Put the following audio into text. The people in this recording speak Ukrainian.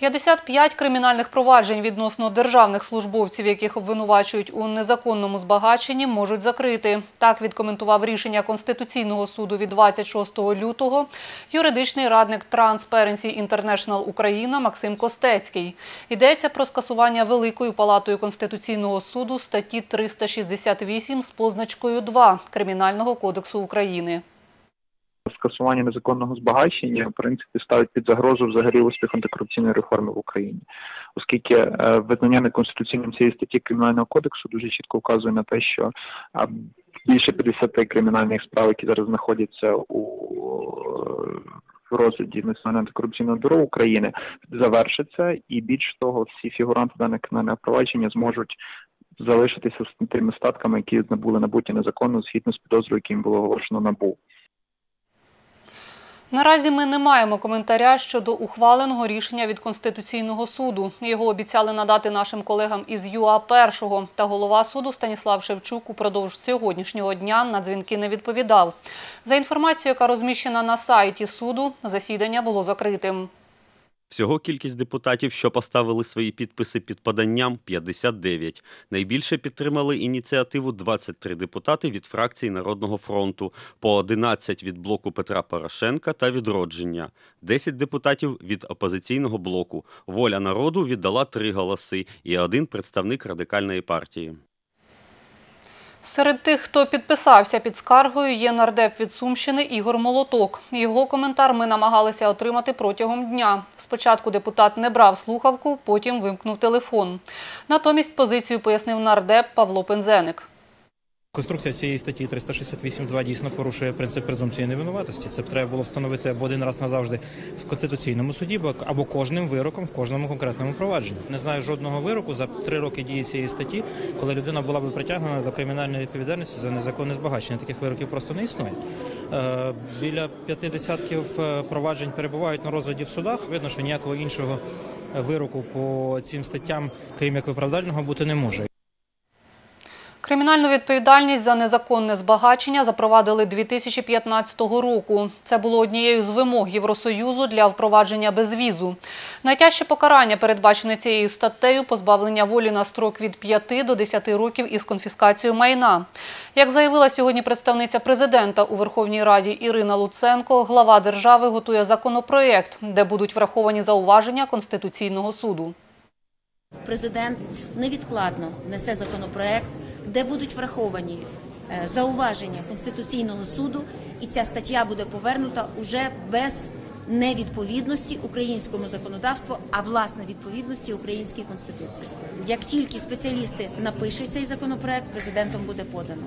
55 кримінальних проваджень відносно державних службовців, яких обвинувачують у незаконному збагаченні, можуть закрити. Так відкоментував рішення Конституційного суду від 26 лютого юридичний радник Transparency International Україна Максим Костецький. Йдеться про скасування Великою палатою Конституційного суду статті 368 з позначкою 2 Кримінального кодексу України. Скасування незаконного збагачення в принципі ставить під загрозу взагалі успіх антикорупційної реформи в Україні, оскільки е, визнання неконституційним цієї статті кримінального кодексу дуже чітко вказує на те, що е, більше 50 кримінальних справ, які зараз знаходяться у е, в розгляді Національного антикорупційного бюро України, завершиться, і більш того, всі фігуранти даного кримінального провадження зможуть залишитися з тими статками, які набули набуті незаконно згідно з підозрою, яким було оголошено набу. Наразі ми не маємо коментаря щодо ухваленого рішення від Конституційного суду. Його обіцяли надати нашим колегам із ЮА першого. Та голова суду Станіслав Шевчук упродовж сьогоднішнього дня на дзвінки не відповідав. За інформацією, яка розміщена на сайті суду, засідання було закритим. Всього кількість депутатів, що поставили свої підписи під поданням – 59. Найбільше підтримали ініціативу 23 депутати від фракції Народного фронту, по 11 від блоку Петра Порошенка та «Відродження», 10 депутатів від опозиційного блоку. «Воля народу» віддала три голоси і один представник Радикальної партії. Серед тих, хто підписався під скаргою, є нардеп від Сумщини Ігор Молоток. Його коментар ми намагалися отримати протягом дня. Спочатку депутат не брав слухавку, потім вимкнув телефон. Натомість позицію пояснив нардеп Павло Пензеник. Конструкція цієї статті 368.2 дійсно порушує принцип презумпції невинуватості. Це б треба було встановити або один раз назавжди в конституційному суді, бо- або кожним вироком в кожному конкретному провадженні. Не знаю жодного вироку за три роки дії цієї статті, коли людина була б притягнена до кримінальної відповідальності за незаконне збагачення. Таких вироків просто не існує. Е, Біля п'яти десятків е, проваджень перебувають на розгляді в судах. Видно, що ніякого іншого вироку по цим статтям, крім як виправдального, бути не може. Кримінальну відповідальність за незаконне збагачення запровадили 2015 року. Це було однією з вимог Євросоюзу для впровадження безвізу. Найтяжче покарання, передбачене цією статтею, позбавлення волі на строк від 5 до 10 років із конфіскацією майна. Як заявила сьогодні представниця президента у Верховній Раді Ірина Луценко, глава держави готує законопроєкт, де будуть враховані зауваження Конституційного суду. Президент невідкладно несе законопроект, де будуть враховані е, зауваження Конституційного суду, і ця стаття буде повернута уже без невідповідності українському законодавству, а власне відповідності українській конституції. Як тільки спеціалісти напишуть цей законопроект, президентом буде подано.